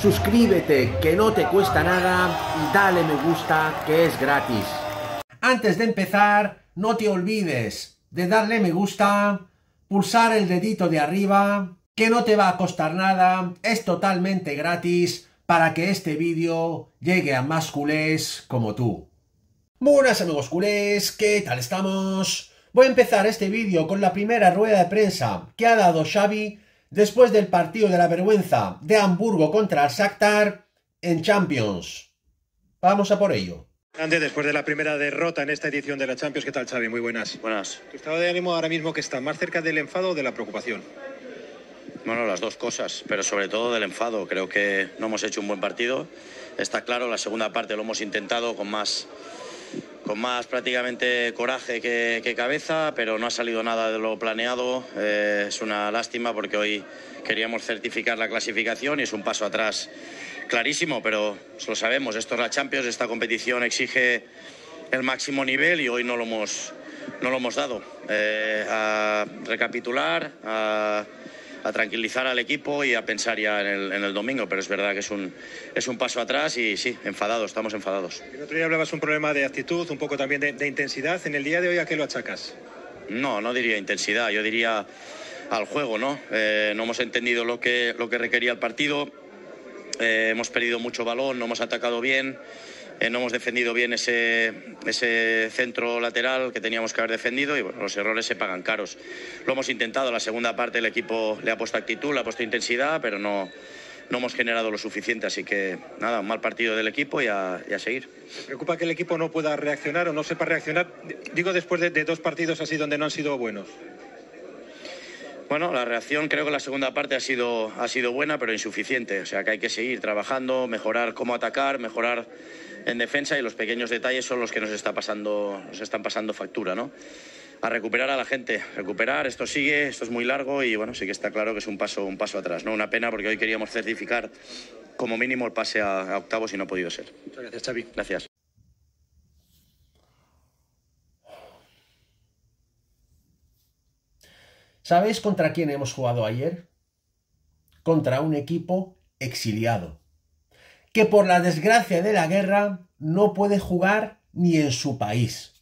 suscríbete que no te cuesta nada y dale me gusta que es gratis. Antes de empezar, no te olvides de darle me gusta, pulsar el dedito de arriba, que no te va a costar nada, es totalmente gratis para que este vídeo llegue a más culés como tú. Buenas amigos culés, ¿qué tal estamos? Voy a empezar este vídeo con la primera rueda de prensa que ha dado Xavi después del partido de la vergüenza de Hamburgo contra el Shakhtar en Champions. Vamos a por ello. Antes, después de la primera derrota en esta edición de la Champions, ¿qué tal Xavi? Muy buenas. Buenas. ¿Tu estado de ánimo ahora mismo que está más cerca del enfado o de la preocupación? Bueno, las dos cosas, pero sobre todo del enfado. Creo que no hemos hecho un buen partido. Está claro, la segunda parte lo hemos intentado con más, con más prácticamente coraje que, cabeza, pero no ha salido nada de lo planeado. Eh, es una lástima porque hoy queríamos certificar la clasificación y es un paso atrás clarísimo, pero lo sabemos, esto es la Champions, esta competición exige el máximo nivel y hoy no lo hemos, no lo hemos dado. Eh, a recapitular, a a tranquilizar al equipo y a pensar ya en el, domingo, pero es verdad que es un, es un paso atrás y sí, enfadados, estamos enfadados. El otro día hablabas un problema de actitud, un poco también de, intensidad. ¿En el día de hoy a qué lo achacas? No, no diría intensidad, yo diría al juego, ¿no? Eh, no hemos entendido lo que, lo que requería el partido, eh, hemos perdido mucho balón, no hemos atacado bien. Eh, no hemos defendido bien ese, ese centro lateral que teníamos que haber defendido y bueno, los errores se pagan caros. Lo hemos intentado, la segunda parte el equipo le ha puesto actitud, le ha puesto intensidad, pero no, no hemos generado lo suficiente, así que nada, un mal partido del equipo y a, seguir. ¿Te preocupa que el equipo no pueda reaccionar o no sepa reaccionar? Digo después de, de dos partidos así donde no han sido buenos. Bueno, la reacción creo que la segunda parte ha sido, ha sido buena, pero insuficiente. O sea que hay que seguir trabajando, mejorar cómo atacar, mejorar en defensa y los pequeños detalles son los que nos, está pasando, nos están pasando factura, ¿no? A recuperar a la gente, recuperar, esto sigue, esto es muy largo y bueno, sí que está claro que es un paso, un paso atrás, ¿no? Una pena porque hoy queríamos certificar como mínimo el pase a, a octavos y no ha podido ser. Muchas gracias, Xavi. Gracias. ¿Sabéis contra quién hemos jugado ayer? Contra un equipo exiliado, que por la desgracia de la guerra no puede jugar ni en su país.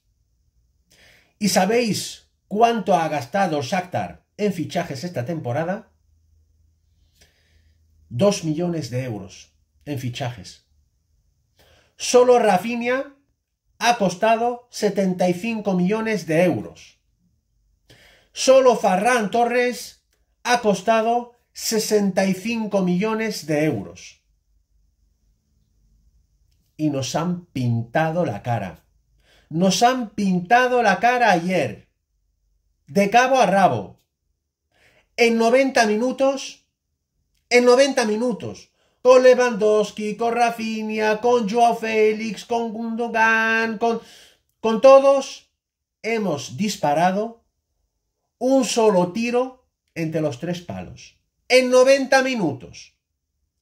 ¿Y sabéis cuánto ha gastado Shakhtar en fichajes esta temporada? Dos millones de euros en fichajes. Solo Rafinha ha costado 75 millones de euros. Solo Farran Torres ha costado 65 millones de euros. Y nos han pintado la cara. Nos han pintado la cara ayer. De cabo a rabo. En 90 minutos. En 90 minutos. Con Lewandowski, con Rafinha, con Joao Félix, con Gundogan, con, con todos. Hemos disparado un solo tiro entre los tres palos. En 90 minutos.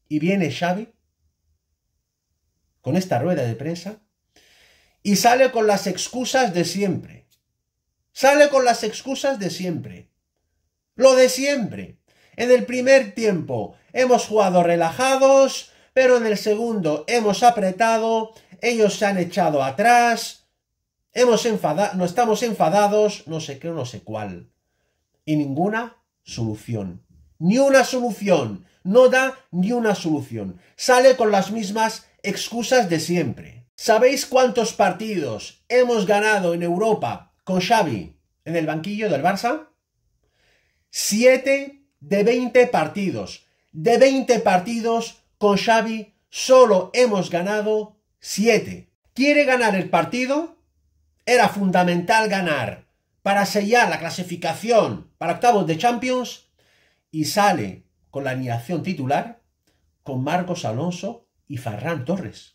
Y viene Xavi con esta rueda de prensa y sale con las excusas de siempre. Sale con las excusas de siempre. Lo de siempre. En el primer tiempo hemos jugado relajados, pero en el segundo hemos apretado, ellos se han echado atrás, hemos enfadado, no estamos enfadados, no sé qué, no sé cuál y ninguna solución. Ni una solución. No da ni una solución. Sale con las mismas excusas de siempre. ¿Sabéis cuántos partidos hemos ganado en Europa con Xavi en el banquillo del Barça? Siete de veinte partidos. De veinte partidos con Xavi solo hemos ganado siete. ¿Quiere ganar el partido? Era fundamental ganar para sellar la clasificación para octavos de Champions y sale con la alineación titular con Marcos Alonso y Farran Torres.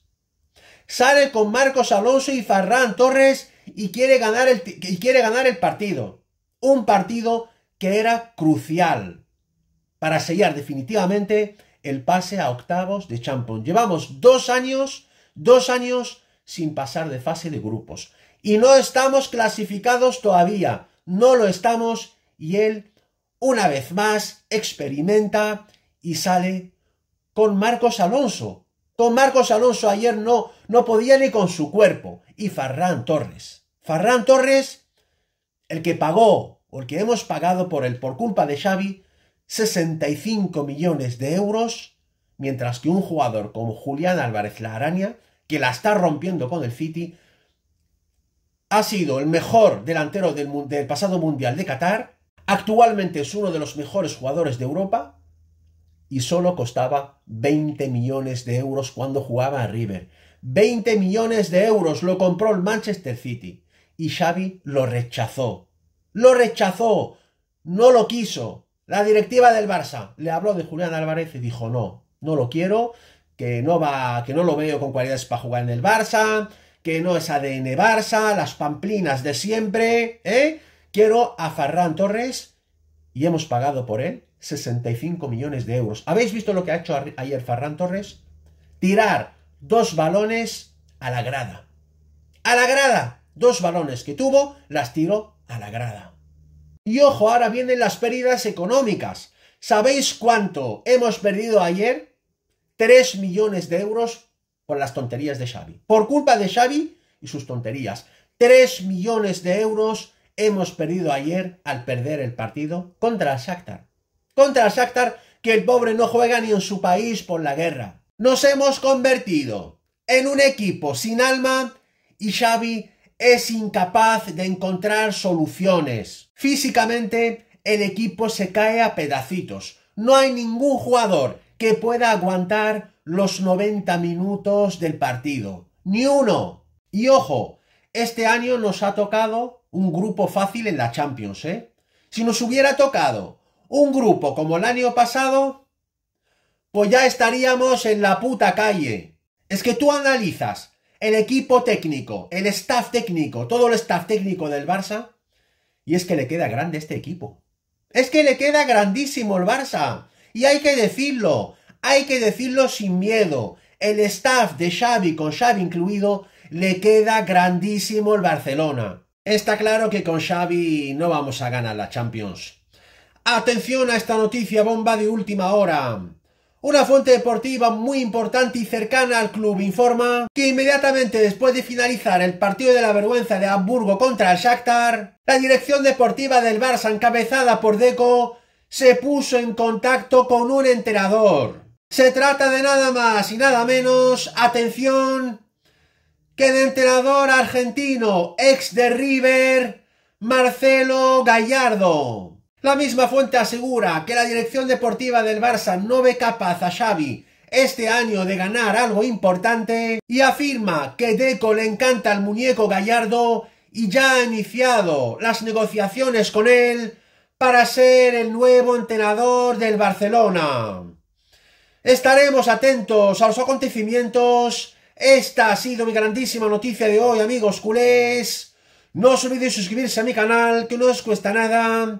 Sale con Marcos Alonso y Farran Torres y quiere ganar el, quiere ganar el partido. Un partido que era crucial para sellar definitivamente el pase a octavos de Champions. Llevamos dos años, dos años sin pasar de fase de grupos y no estamos clasificados todavía, no lo estamos y él una vez más experimenta y sale con Marcos Alonso. Marcos Alonso ayer no, no podía ni con su cuerpo. Y Farran Torres. Farran Torres, el que pagó, o el que hemos pagado por él por culpa de Xavi, 65 millones de euros, mientras que un jugador como Julián Álvarez La Araña, que la está rompiendo con el City, ha sido el mejor delantero del, del pasado Mundial de Qatar, actualmente es uno de los mejores jugadores de Europa y solo costaba 20 millones de euros cuando jugaba a River. 20 millones de euros lo compró el Manchester City y Xavi lo rechazó. Lo rechazó, no lo quiso. La directiva del Barça le habló de Julián Álvarez y dijo no, no lo quiero, que no va, que no lo veo con cualidades para jugar en el Barça, que no es ADN Barça, las pamplinas de siempre, ¿eh? Quiero a Ferran Torres y hemos pagado por él 65 millones de euros. ¿Habéis visto lo que ha hecho ayer Ferran Torres? Tirar dos balones a la grada. A la grada. Dos balones que tuvo, las tiró a la grada. Y ojo, ahora vienen las pérdidas económicas. ¿Sabéis cuánto hemos perdido ayer? 3 millones de euros por las tonterías de Xavi. Por culpa de Xavi y sus tonterías. 3 millones de euros hemos perdido ayer al perder el partido contra Shakhtar. Contra el Shakhtar que el pobre no juega ni en su país por la guerra. Nos hemos convertido en un equipo sin alma y Xavi es incapaz de encontrar soluciones. Físicamente el equipo se cae a pedacitos. No hay ningún jugador que pueda aguantar los 90 minutos del partido. Ni uno. Y ojo, este año nos ha tocado un grupo fácil en la Champions, ¿eh? Si nos hubiera tocado un grupo como el año pasado, pues ya estaríamos en la puta calle. Es que tú analizas el equipo técnico, el staff técnico, todo el staff técnico del Barça, y es que le queda grande este equipo. Es que le queda grandísimo el Barça. Y hay que decirlo, hay que decirlo sin miedo. El staff de Xavi, con Xavi incluido, le queda grandísimo el Barcelona. Está claro que con Xavi no vamos a ganar la Champions. Atención a esta noticia bomba de última hora. Una fuente deportiva muy importante y cercana al club informa que inmediatamente después de finalizar el partido de la vergüenza de Hamburgo contra el Shakhtar, la dirección deportiva del Barça encabezada por Deco se puso en contacto con un entrenador. Se trata de nada más y nada menos, atención, que de entrenador argentino, ex de River, Marcelo Gallardo. La misma fuente asegura que la dirección deportiva del Barça no ve capaz a Xavi este año de ganar algo importante y afirma que Deco le encanta al muñeco Gallardo y ya ha iniciado las negociaciones con él para ser el nuevo entrenador del Barcelona. Estaremos atentos a los acontecimientos. Esta ha sido mi grandísima noticia de hoy, amigos culés. No os olvidéis suscribirse a mi canal, que no os cuesta nada.